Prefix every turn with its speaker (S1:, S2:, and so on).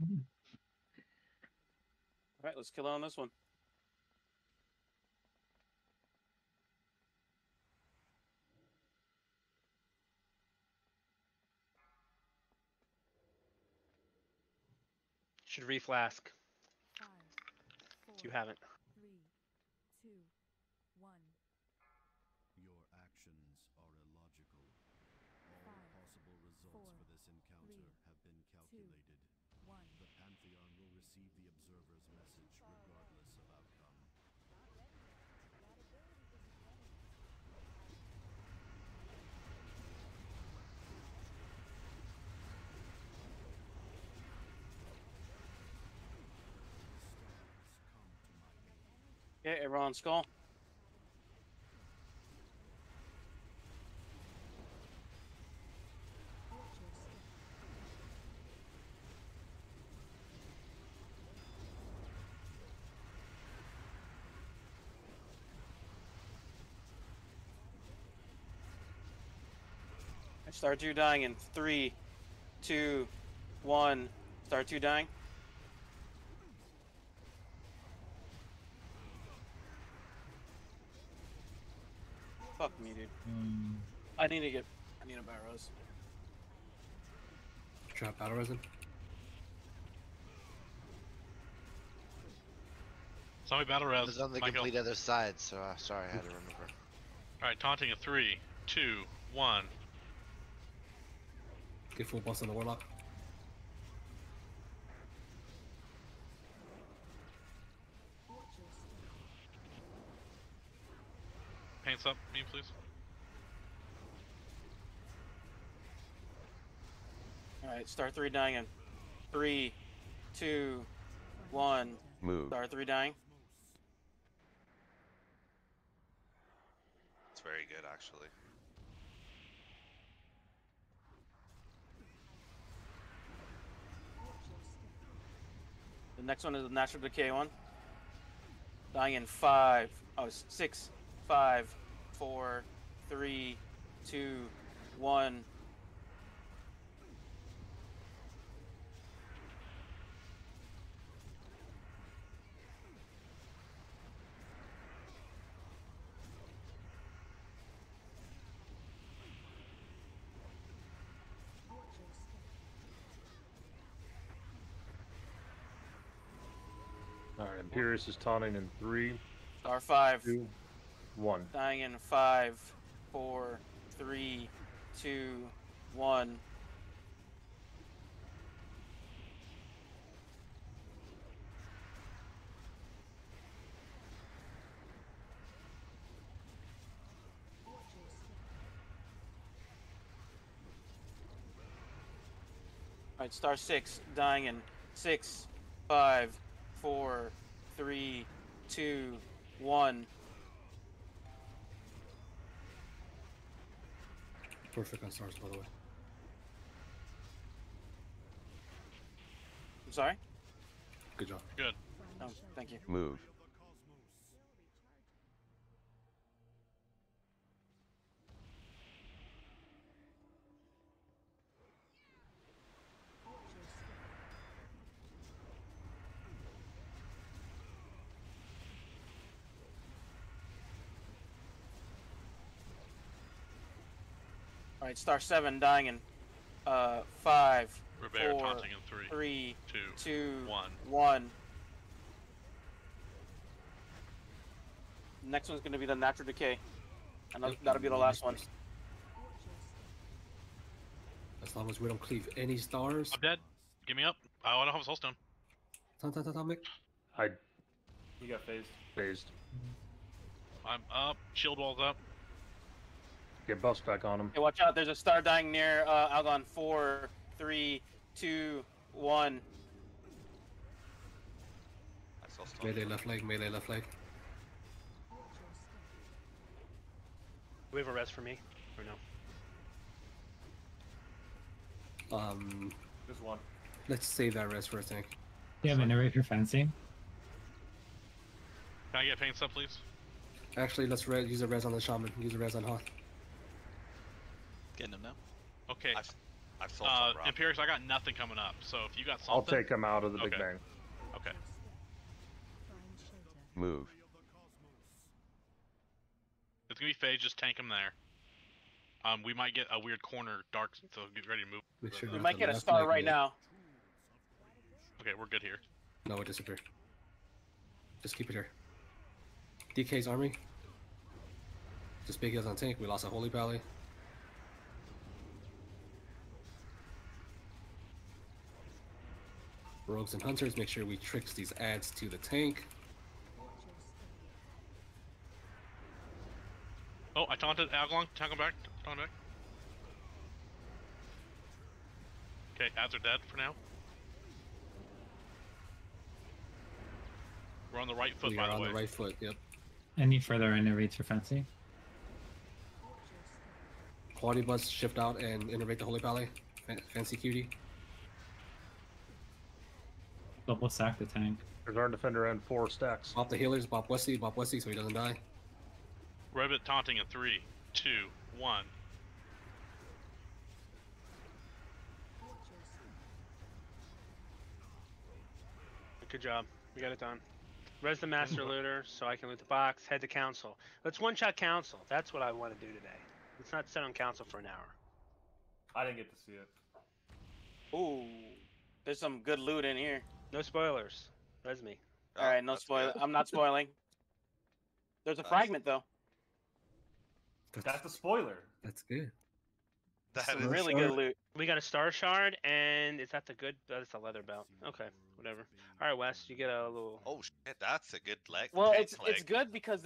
S1: All right, let's kill on this one.
S2: Should reflask.
S3: Five,
S2: You haven't.
S3: three, two, one.
S4: Your actions are illogical. All
S3: Five,
S4: possible results
S3: four,
S4: for this encounter
S3: three,
S4: have been calculated.
S3: One.
S4: The Pantheon will receive the Observer's message regardless of outcome. Stars come to my.
S1: Okay, everyone on Star two dying in three, two, one. Star two dying. Fuck me, dude.
S5: Hmm.
S1: I need to get. I need a barrows.
S6: Trap battle resin.
S5: Zombie battle
S7: I
S5: res.
S7: was on the
S5: Michael.
S7: complete other side, so uh, sorry, I had to remember.
S5: All right, taunting in three, two, one.
S6: Get full boss on the warlock.
S3: Watch.
S5: Paints up, me please.
S1: All right, star three dying in three, two, one.
S8: Move.
S1: Star three dying.
S9: It's very good, actually.
S3: Watch your step.
S1: The next one is the natural decay one. Dying in five, oh, six, five, four, three, two, one.
S10: Alright, Imperius is taunting in three,
S1: Star five.
S10: two, one.
S1: Dying in five, four, three, two, one.
S3: Step.
S1: Alright, star six, dying in six, five, four, three, two, one.
S6: Perfect on stars, by the way.
S1: I'm sorry?
S6: Good job.
S5: Good.
S1: Oh, thank you.
S8: Move.
S1: Alright, star seven, dying in uh, five,
S5: Rebare
S1: four,
S5: taunting in three,
S1: three,
S5: two,
S1: two,
S5: one.
S1: one. Next one's gonna be the natural decay. And that'll, that'll be the last one.
S3: Watch your step.
S6: As long as we don't cleave any stars.
S5: I'm dead. Give me up. I don't have a soul stone.
S6: Tan, tan, tan, tan, Mick.
S10: I
S11: You got phased.
S10: phased.
S5: I'm up. Shield walls up.
S10: Get bust back on him.
S1: Hey, watch out! There's a star dying near uh, Algalon. Four, three, two, one.
S9: I still still.
S6: Melee left leg, melee left leg.
S3: Watch your step.
S2: Do we have a res for me? Or no?
S6: Um,
S11: Just one.
S6: let's save that rest for a tank.
S12: Do you have an for fencing?
S5: Can I get paints up, please?
S6: Actually, let's re- use a res on the shaman. Use a res on Hoth.
S9: Getting them now.
S5: Okay.
S9: I've- I've sold
S5: Uh,
S9: some, Rob.
S5: Imperius, I got nothing coming up. So if you got something,
S10: I'll take them out of the Big Bang.
S5: Okay.
S8: Move.
S5: It's gonna be Phage. Just tank them there. Um, we might get a weird corner dark, so get ready to move.
S6: Make sure
S1: We might get a star
S6: leg
S1: right now.
S5: Okay, we're good here.
S6: No, it disappeared. Just keep it here. DK's army. Just big heals on tank. We lost a holy pally. Rogues and hunters, make sure we tricks these ads to the tank.
S3: Watch your step.
S5: Oh, I taunted Algalon. Tank him back. Taunt him back. Okay, ads are dead for now. We're on the right foot,
S6: we
S5: by
S6: are
S5: the
S6: on
S5: way.
S6: the right foot. Yep.
S12: Any further innervates for fencing?
S3: Watch your step.
S6: Quality bus shift out and innervate the holy pally. Fan- Fancy cutie.
S12: Double sack the tank.
S10: There's our defender and four stacks.
S6: Bop the healers. Bop Wesley. Bop Wesley so he doesn't die.
S5: Ribbit taunting in three, two, one.
S3: Watch your step.
S2: Good job. We got it done. Res the master mm-hmm. looter so I can loot the box. Head to council. Let's one shot council. That's what I want to do today. Let's not sit on council for an hour.
S11: I didn't get to see it.
S1: Ooh, there's some good loot in here.
S2: No spoilers. Res me.
S9: Oh,
S1: All right, no
S9: that's
S1: spoil.
S9: good.
S1: I'm not spoiling. There's a
S9: Nice.
S1: fragment though.
S11: That's a spoiler.
S6: That's good.
S9: That
S6: So
S9: is
S1: Really
S6: Sure.
S1: good loot.
S2: We got a star shard, and is that the good? That's a leather belt. Okay, whatever. All right, Wes, you get a little.
S9: Oh shit, that's a good leg.
S1: Well,
S9: tank
S1: it's it's good because